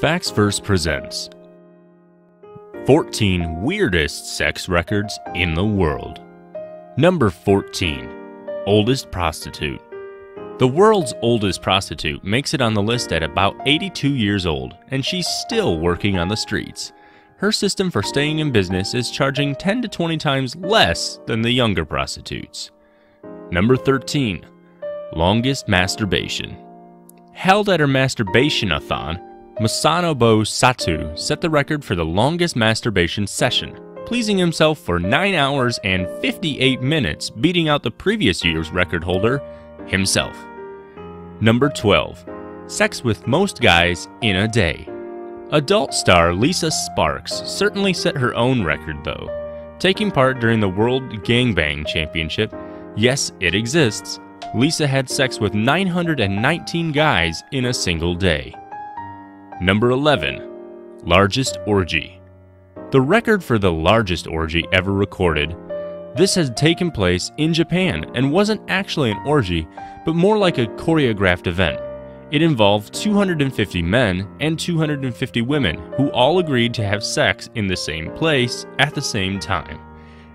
Facts First presents 14 Weirdest Sex Records in the World. Number 14 Oldest Prostitute. The world's oldest prostitute makes it on the list at about 82 years old, and she's still working on the streets. Her system for staying in business is charging 10 to 20 times less than the younger prostitutes. Number 13 Longest Masturbation. Held at her masturbation-a-thon, Masanobu Sato set the record for the longest masturbation session, pleasing himself for 9 hours and 58 minutes, beating out the previous year's record holder, himself. Number 12. Sex with most guys in a day. Adult star Lisa Sparks certainly set her own record though. Taking part during the World Gangbang Championship, yes, it exists, Lisa had sex with 919 guys in a single day. Number 11. Largest Orgy. The record for the largest orgy ever recorded. This had taken place in Japan and wasn't actually an orgy, but more like a choreographed event. It involved 250 men and 250 women who all agreed to have sex in the same place at the same time.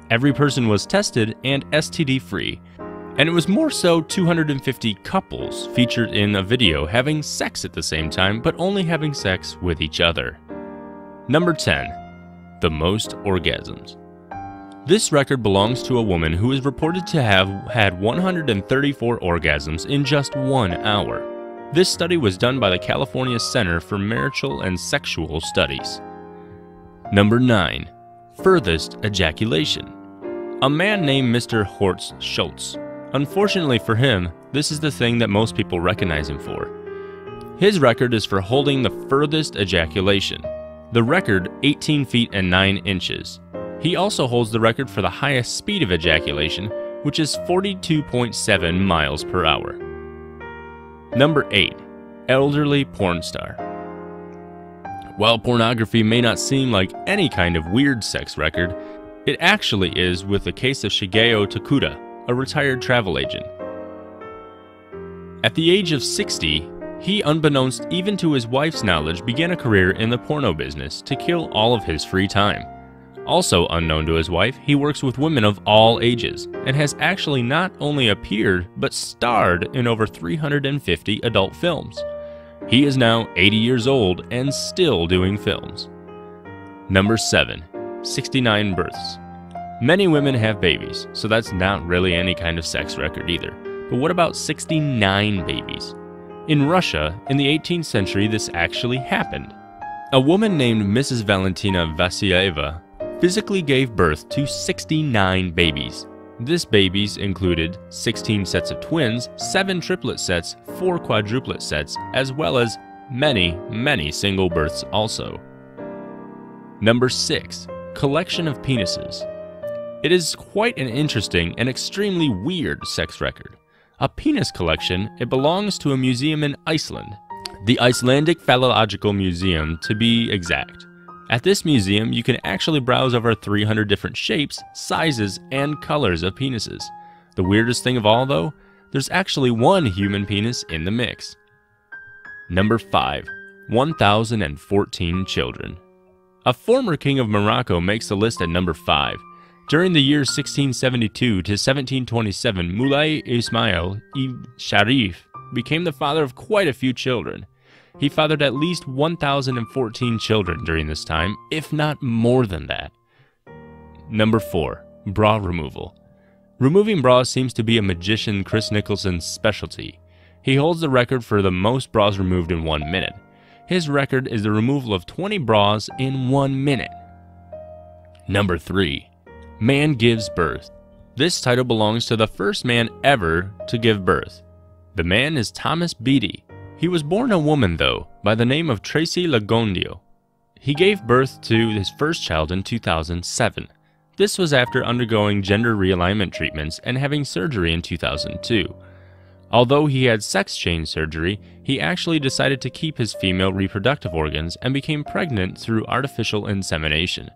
Every person was tested and STD free, and it was more so 250 couples featured in a video having sex at the same time but only having sex with each other. Number 10. The most orgasms. This record belongs to a woman who is reported to have had 134 orgasms in just one hour. This study was done by the California Center for Marital and Sexual Studies. Number 9. Furthest ejaculation. A man named Mr. Horst Schultz Unfortunately for him, this is the thing that most people recognize him for. His record is for holding the furthest ejaculation, the record 18 feet and 9 inches. He also holds the record for the highest speed of ejaculation, which is 42.7 miles per hour. Number 8. Elderly Porn Star. While pornography may not seem like any kind of weird sex record, it actually is with the case of Shigeo Tokuda, a retired travel agent. At the age of 60, he, unbeknownst even to his wife's knowledge, began a career in the porno business to kill all of his free time. Also unknown to his wife, he works with women of all ages and has actually not only appeared but starred in over 350 adult films. He is now 80 years old and still doing films. Number 7. 69 births. Many women have babies, so that's not really any kind of sex record either. But what about 69 babies? In Russia, in the 18th century, this actually happened. A woman named Mrs. Valentina Vasilyeva physically gave birth to 69 babies. This babies included 16 sets of twins, 7 triplet sets, 4 quadruplet sets, as well as many, many single births also. Number 6. Collection of penises. It is quite an interesting and extremely weird sex record. A penis collection, it belongs to a museum in Iceland, the Icelandic Phallological Museum to be exact. At this museum, you can actually browse over 300 different shapes, sizes, and colors of penises. The weirdest thing of all, though, there's actually one human penis in the mix. Number 5. 1,014 Children. A former king of Morocco makes the list at number 5. During the years 1672 to 1727, Moulay Ismail ibn Sharif became the father of quite a few children. He fathered at least 1,014 children during this time, if not more than that. Number 4. Bra Removal Removing bras seems to be a magician Chris Nicholson's specialty. He holds the record for the most bras removed in one minute. His record is the removal of 20 bras in one minute. Number 3. Man Gives Birth. This title belongs to the first man ever to give birth. The man is Thomas Beatie. He was born a woman, though, by the name of Tracy Lagondino. He gave birth to his first child in 2007. This was after undergoing gender realignment treatments and having surgery in 2002. Although he had sex change surgery, he actually decided to keep his female reproductive organs and became pregnant through artificial insemination.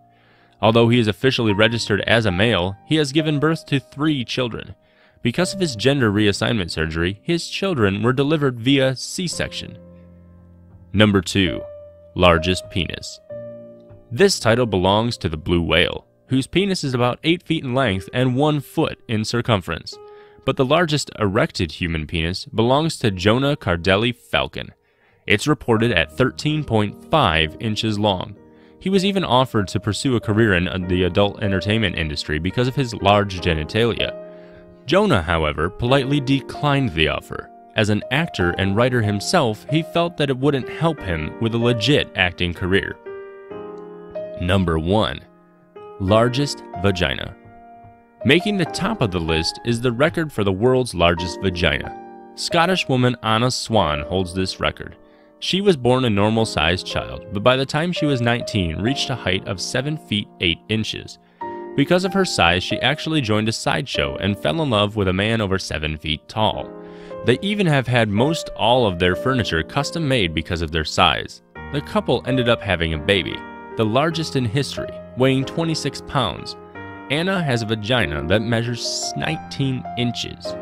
Although he is officially registered as a male, he has given birth to three children. Because of his gender reassignment surgery, his children were delivered via C section. Number 2. Largest Penis. This title belongs to the blue whale, whose penis is about 8 feet in length and 1 foot in circumference. But the largest erected human penis belongs to Jonah Cardelli falcon. It's reported at 13.5 inches long. He was even offered to pursue a career in uh, the adult entertainment industry because of his large genitalia. Jonah, however, politely declined the offer. As an actor and writer himself, he felt that it wouldn't help him with a legit acting career. Number 1. Largest Vagina Making the top of the list is the record for the world's largest vagina. Scottish woman Anna Swan holds this record. She was born a normal sized child, but by the time she was 19, reached a height of 7 feet 8 inches. Because of her size, she actually joined a sideshow and fell in love with a man over 7 feet tall. They even have had most all of their furniture custom made because of their size. The couple ended up having a baby, the largest in history, weighing 26 pounds. Anna has a vagina that measures 19 inches.